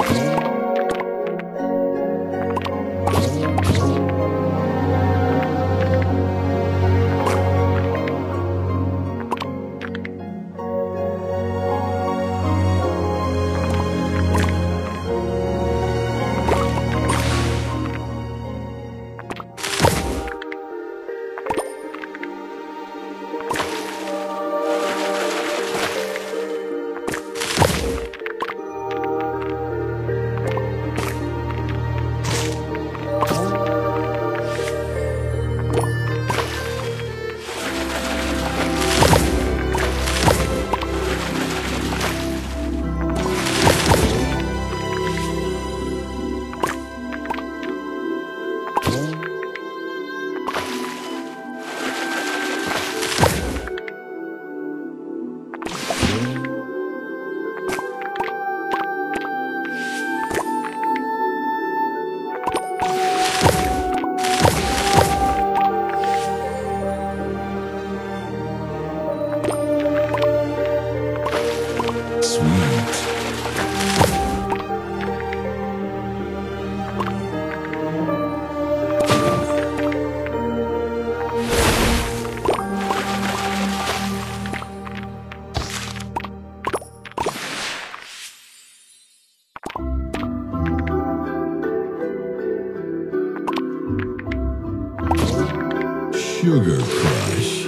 Boom. Sugar Crush.